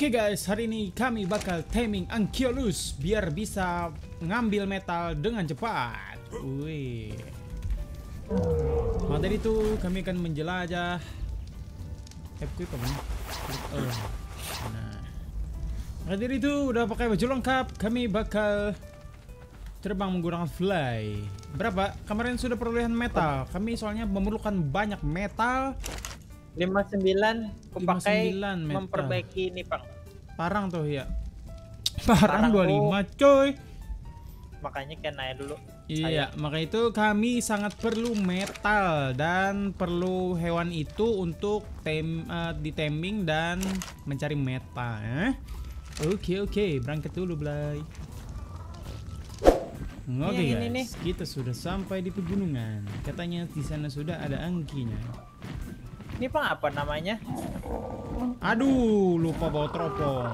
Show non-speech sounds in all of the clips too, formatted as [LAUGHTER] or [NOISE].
Oke guys, hari ini kami bakal taming Ankyolus biar bisa ngambil metal dengan cepat. Wih. Maka dari itu kami akan menjelajah. Tabku apa? Oh. Nah. Maka dari itu udah pakai baju lengkap, kami bakal terbang menggunakan fly. Berapa? Kemarin sudah perolehan metal. Kami soalnya memerlukan banyak metal 59 kupakai 59 metal. memperbaiki ini Pang Parang tuh ya. [LAUGHS] Parang, Parang 25 coy. makanya kan naik dulu Iya, maka itu kami sangat perlu metal dan perlu hewan itu untuk tem eh, diteming dan mencari metal. eh. Oke oke, berangkat dulu Blay. Oke Yang ini guys, kita sudah sampai di pegunungan. Katanya di sana sudah ada angkinya. Ini Pang apa namanya Aduh, lupa bawa teropong.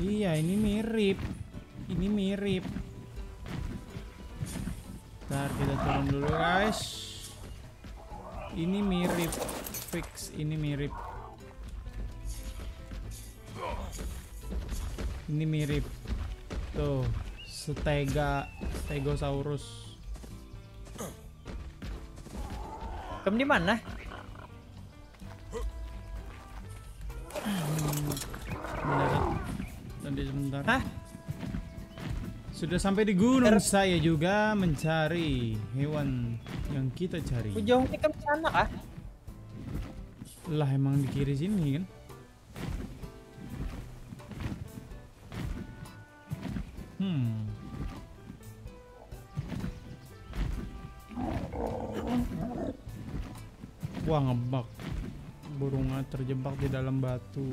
Iya, ini mirip. Ini mirip. Ntar kita turun dulu, guys. Ini mirip. Fix, ini mirip. Ini mirip. Tuh, Stega, Stegosaurus. Kamu di mana. Tadi sebentar. Hah? Sudah sampai di gunung saya juga mencari hewan yang kita cari. jauh ini ke sana kah Lah emang di kiri sini kan? Wah ngebak. Burungnya terjebak di dalam batu.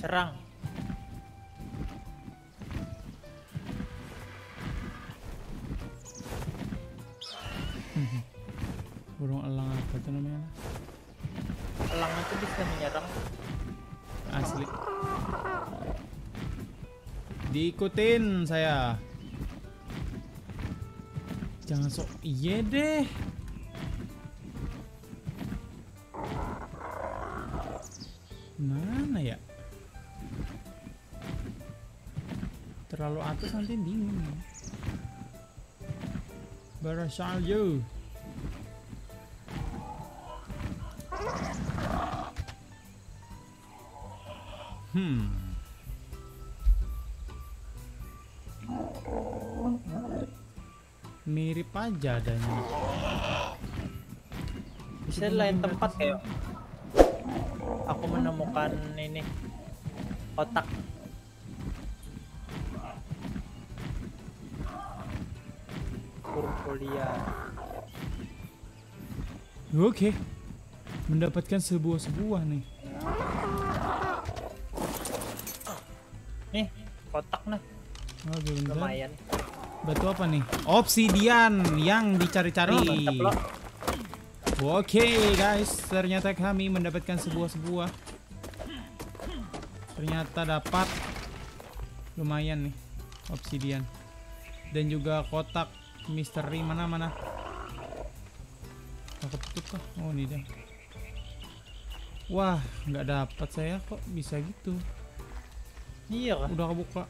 serang [LAUGHS] Burung elang apa tuh namanya? elang itu bisa menyerang Asli. Diikutin saya. Jangan sok iya deh. Atas nanti bingung. Barasalju. Hmm. Mirip aja adanya. bisa di lain tempat kayak aku menemukan ini kotak Oke. Mendapatkan sebuah-sebuah nih. nih kotak nah bentar. lumayan Batu apa nih? Obsidian yang Oh, dicari-cari. Oke guys, ternyata kami mendapatkan sebuah-sebuah. Ternyata dapat lumayan nih obsidian dan juga kotak misteri mana-mana. Aku tutup kah? Oh ini deh. Wah, nggak dapat saya kok bisa gitu. iya kah Udah kebuka.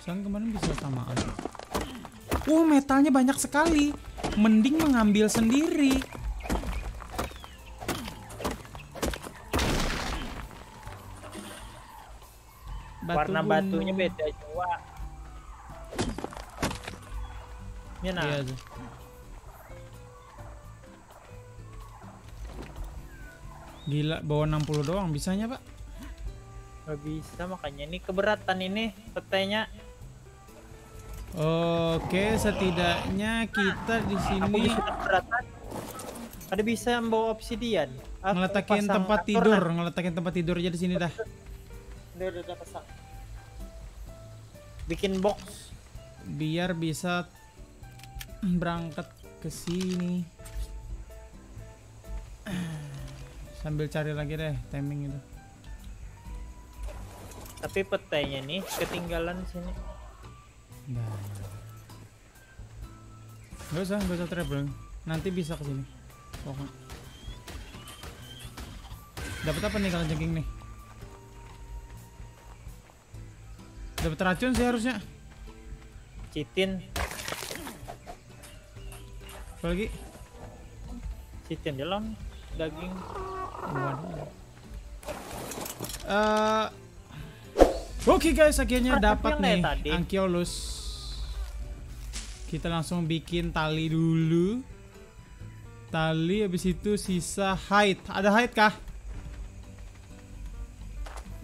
Sekarang kemarin bisa samaan. Oh, metalnya banyak sekali. Mending mengambil sendiri. Batu warna gunung. batunya beda juga ini nah Iya, tuh. Gila, bawa 60 doang bisanya, Pak. nggak bisa makanya ini keberatan ini petainya Oke, setidaknya kita di sini keberatan ada bisa membawa obsidian Aku ngeletakin tempat aktor, tidur, ngeletakin tempat tidur aja di sini dah. udah udah, udah pasang bikin box biar bisa berangkat ke sini. [CLEARS THROAT] Sambil cari lagi deh timing itu. Tapi petainya nih ketinggalan sini. Nah. nggak usah nggak usah traveling. Nanti bisa ke sini. Pokoknya. Dapat apa nih kalau jengking nih? Dapat racun sih harusnya. Citin, Apa lagi? citin jalan daging. Eh, Oke guys, akhirnya dapat nih tadi. Ankyolus. Kita langsung bikin tali dulu. Tali habis itu sisa hide. Ada hide kah?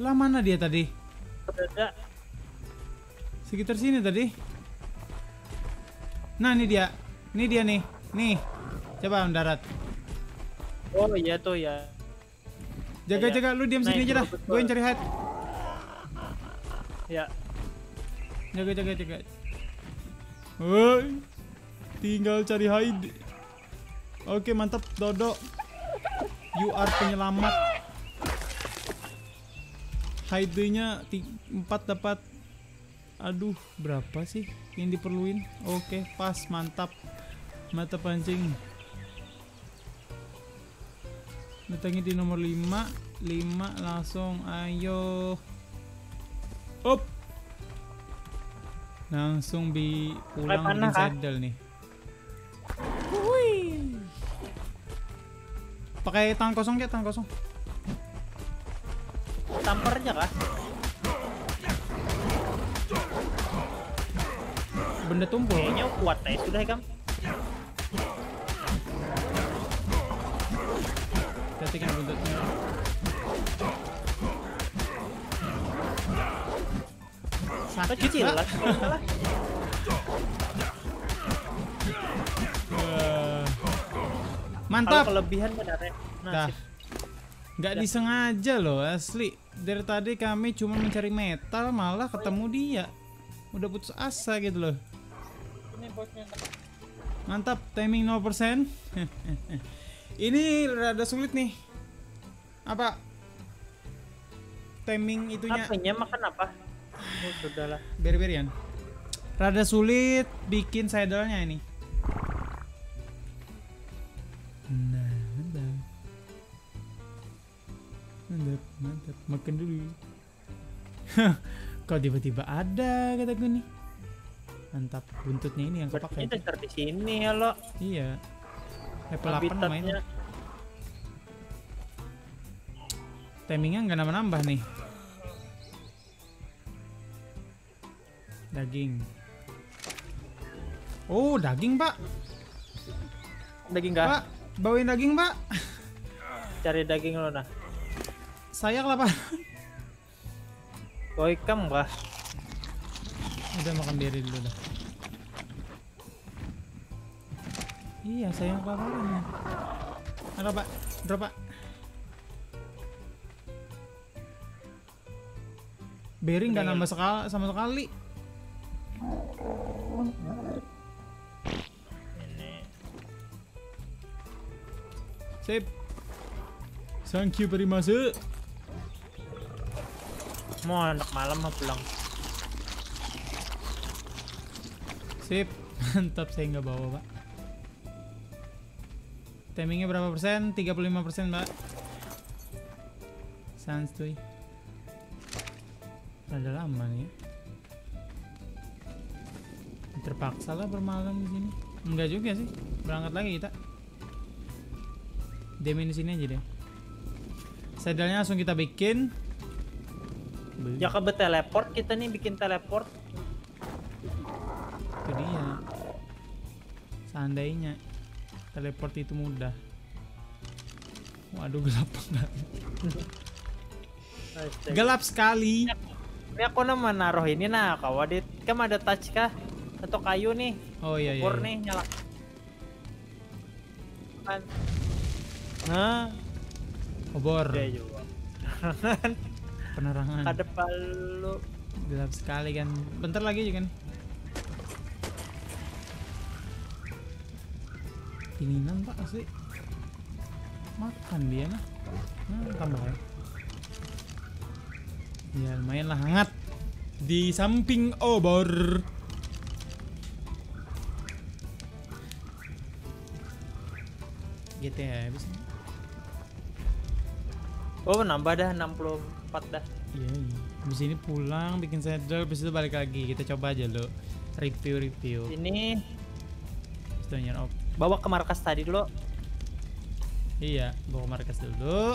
Lah mana dia tadi? Ada Sekitar sini tadi. Nah, ini dia. Ini dia nih. Nih. Coba mendarat. Oh iya tuh ya. Jaga-jaga lu diam sini aja dah. Gue yang cari hide. Ya. Jaga jaga jaga. Woi. Tinggal cari hide. Oke, mantap Dodo. You are penyelamat. Hide-nya 4 dapat Aduh, berapa sih yang diperluin? Oke, pas, mantap. Mata pancing. Datangin di nomor 5. 5 langsung ayo. Up. Langsung bi pulang bikin kah? saddle nih. Pakai tangan kosong ya, tangan kosong. Tampar aja kah? Benda tumpul. Kayaknya kuat ya sudah kan. Hati kan buntutnya. Sakit Kecil lah. Eh, Kalau Mantap. kelebihan benar ya. Nah. Nggak disengaja loh asli. Dari tadi kami cuma mencari metal malah ketemu dia. Udah putus asa gitu loh. Ini bosnya. Mantap, timing 0%. [LAUGHS] Ini rada sulit nih. Apa? Timing itunya Apanya makan apa? Oh, sudahlah. beri-berian. Rada sulit bikin saddle-nya ini. Nah, mantap. Mantap, mantap. Makan dulu. [LAUGHS] Kok tiba-tiba ada kataku nih. Mantap, buntutnya ini yang kepakai. dasar di sini ya lo. Iya. Level 8 main. Habitatnya. Timingnya nggak nambah-nambah nih. Daging. Oh, daging, Pak. Daging gak? Pak, bawain daging, Pak. Cari daging lo nah. Saya kelaparan. Boy kam kah? Udah makan beri dulu dah. Iya, saya yang kelaparan ya. Ada, Pak. Drop, Pak. Beri nggak nambah sekali sama sekali. Ini. Sip. Thank you very much. Mau anak malam mau pulang. Sip. [LAUGHS] Mantap saya nggak bawa, Pak. Timingnya berapa persen? 35 persen, Mbak. Sans tuh. Ada lama nih ya. Terpaksa lah bermalam di sini. Enggak juga sih. Berangkat lagi kita. Demin di sini aja deh. Saddle-nya langsung kita bikin. Beli. Ya teleport kita nih bikin teleport. Itu dia. Seandainya teleport itu mudah. Waduh gelap banget. Gelap sekali. Ini aku nama naruh ini nah kawadit. Kamu ada touch kah? Atau kayu nih? Oh iya iya. Iya. nih nyala. Kan. Nah, Obor. dia juga. Penerangan. Ada palu. Gelap sekali kan. Bentar lagi juga kan. Dininan pak asli. Makan dia nah. Nah tambah ya. Ya lumayan lah hangat. Di samping obor. Gitu ya habis. Oh nambah dah 64 dah. Iya, iya. Habis ini pulang bikin saddle, habis itu balik lagi. Kita coba aja lo review-review. Ini Stone op. bawa ke markas tadi dulu. Iya, bawa ke markas dulu.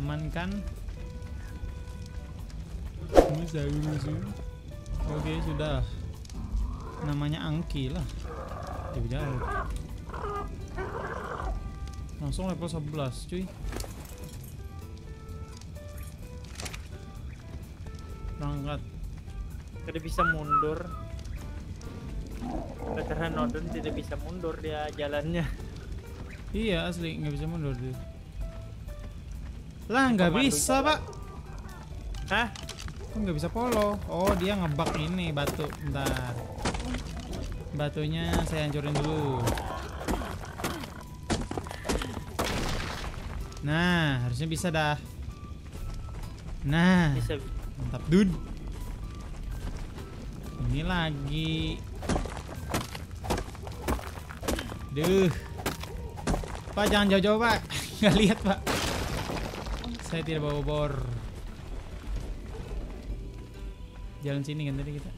Aman kan? Ini saya sih. Oke, sudah. Namanya Angki lah. Jauh-jauh. Langsung level 11, cuy. Berangkat. Tidak bisa mundur. Veteran Norden tidak bisa mundur dia jalannya. Iya asli nggak bisa mundur tuh. Lah nggak bisa pak. Hah? Kok nggak bisa polo? Oh dia ngebak ini batu. Bentar. Batunya saya hancurin dulu. Nah harusnya bisa dah. Nah Bisa. mantap dud. Ini lagi. Duh. Pak jangan jauh-jauh pak. [LAUGHS] Nggak lihat pak. Saya tidak bawa bor. Jalan sini kan tadi kita.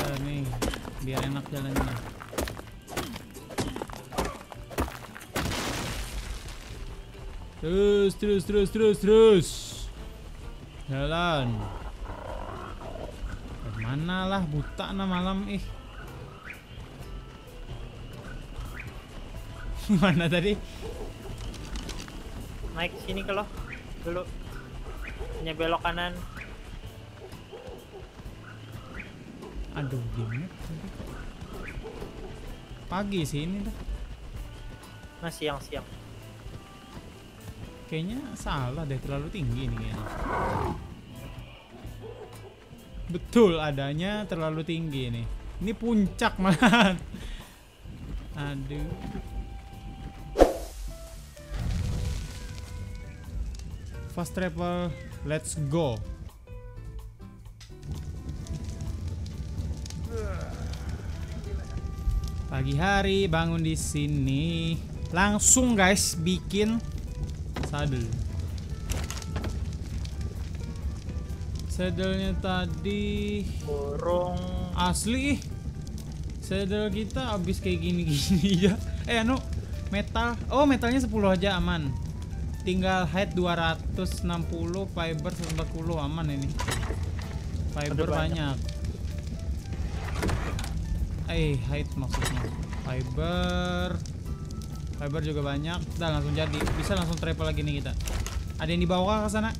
Nah, nih, biar enak jalannya. Terus, terus, terus, terus, terus. Jalan. Mana lah buta nah malam ih. [LAUGHS] Mana tadi? Naik sini kalau dulu. Hanya belok kanan. Aduh, gimana? Pagi sih ini dah. Nah siang-siang. Kayaknya salah deh, terlalu tinggi ini kayaknya. Betul adanya terlalu tinggi nih. Ini puncak malah. Aduh. Fast travel, let's go. Pagi hari bangun di sini. Langsung guys bikin saddle. Saddlenya tadi Burung. asli ih. Saddle kita habis kayak gini-gini [LAUGHS] ya. Eh anu metal. Oh, metalnya 10 aja aman. Tinggal height 260, fiber 140 aman ini. Fiber Ada banyak. banyak. Eh, height maksudnya. Fiber Fiber juga banyak. Udah langsung jadi. Bisa langsung travel lagi nih kita. Ada yang dibawa ke sana?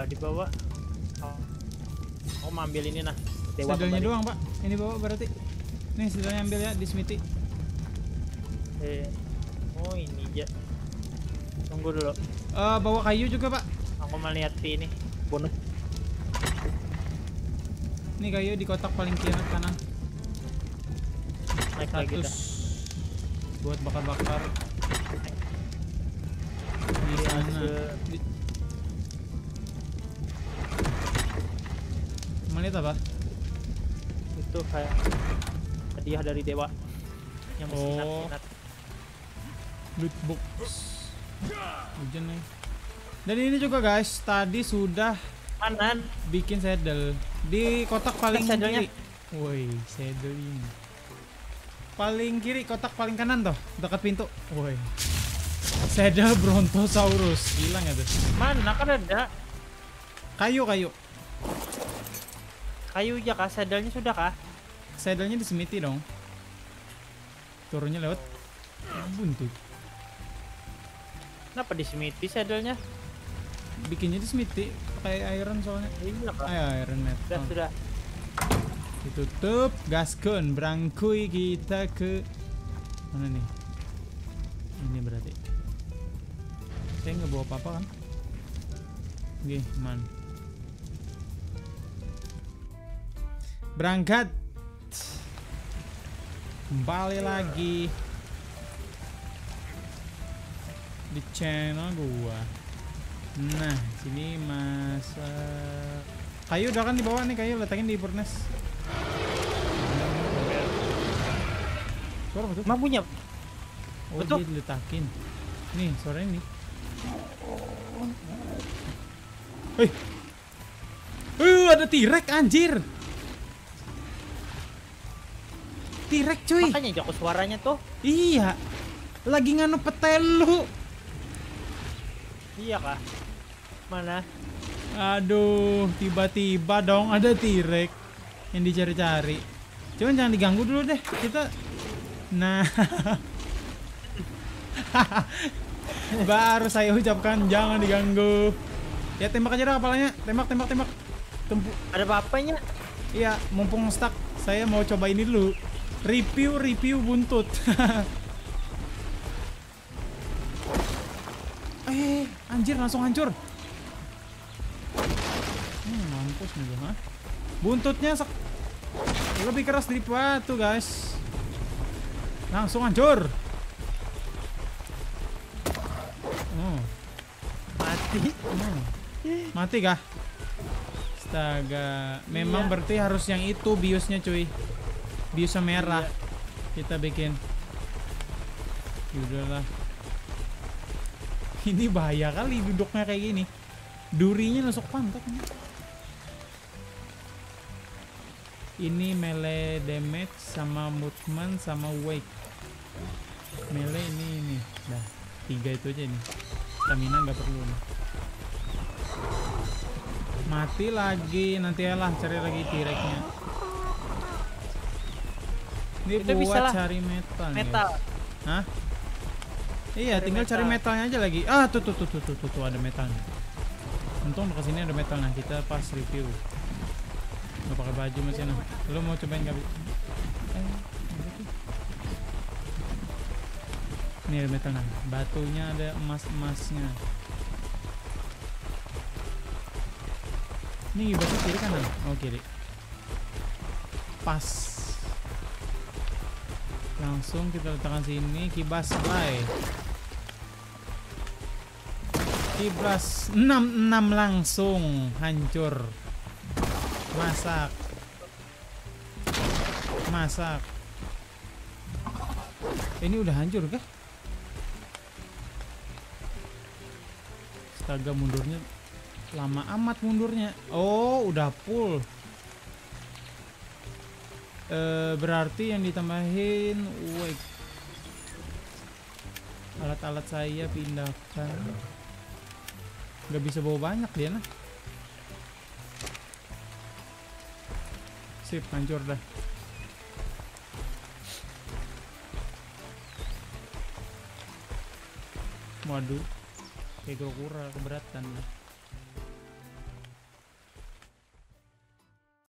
Apa dibawa? Oh. Aku mau ambil ini nah. Dewa doang, Pak. Ini bawa berarti. Nih, saddlenya ambil ya di Smithy. Eh. Oh ini aja. Tunggu dulu. Eh, bawa kayu juga, Pak. Aku melihat ini bonus. Nih kayu di kotak paling kiri kanan. Naik lagi dah. buat bakar-bakar di sana. Di- Lihat apa? Itu kayak hadiah dari dewa yang Oh. bersinar-sinar. Loot box. Hujan nih. Dan ini juga guys, tadi sudah Kanan. bikin saddle di kotak paling kiri. Woi, saddle ini. Paling kiri kotak paling kanan tuh, dekat pintu. Woi. Saddle [LAUGHS] Brontosaurus. Hilang ya tuh. Mana kan ada Kayu kayu. Kayu ya kah? Saddlenya sudah kah? Saddlenya di Smithy dong. Turunnya lewat buntu. Kenapa di Smithy saddlenya? Bikinnya di Smithy pakai iron soalnya. Iya kah? Ayo iron net. Sudah sudah. Ditutup, gaskun, berangkui kita ke mana nih? Ini berarti. Saya nggak bawa apa-apa kan? Oke, man. Berangkat. Kembali lagi di channel gua. Nah, sini masak kayu udah kan dibawa nih kayu letakin di furnace Suara apa tuh? Emang punya? Oh, betul. dia diletakin. Nih, suara ini. Hei. Uh, ada T-Rex anjir. T-Rex cuy. Makanya jago suaranya tuh. Iya. Lagi nganu petel lu. Iya kah? Mana? Aduh, tiba-tiba dong ada T-Rex yang dicari-cari. Cuman jangan diganggu dulu deh. Kita Nah. [LAUGHS] Baru saya ucapkan jangan diganggu. Ya tembak aja dah kepalanya. Tembak, tembak, tembak. Tempu. Ada apa-apanya? Iya, mumpung stuck, saya mau coba ini dulu. Review review buntut. [LAUGHS] eh, anjir langsung hancur. Hmm, mampus nih gua? Buntutnya sek lebih keras dari batu, guys. Langsung hancur. Oh, Mati. oh. Mati kah? Astaga, memang Iya. berarti harus yang itu biosnya cuy. Biosnya merah. Kita bikin. Udahlah. Ini bahaya kali duduknya kayak gini. Durinya nusuk pantat. Ini melee damage sama movement sama wake. Melee ini ini. Dah, tiga itu aja nih. Stamina nggak perlu nih. Mati lagi, nanti ya lah cari lagi T-Rex-nya. Ini Itu bisa buat lah. cari metal. nih, Metal. guys. Hah? Iya, Cari tinggal cari metal. metalnya aja lagi. Ah, tuh tuh tuh tuh tuh, tuh, tuh ada metalnya. Untung dekat sini ada metal nah kita pas review. Nggak pakai baju masih nah. Lu mau cobain tuh? Ini ada metal nah. Batunya ada emas-emasnya. Ini batu kiri kanan? Oh kiri. Pas. Langsung kita letakkan sini kibas play. Kibas 66 langsung hancur. Masak. Masak. Ini udah hancur kah? Astaga mundurnya lama amat mundurnya. Oh, udah full. Eh, berarti yang ditambahin wake. Alat-alat saya pindahkan. Gak bisa bawa banyak dia nah. Sip, hancur dah. Waduh, kayak kura-kura keberatan dah.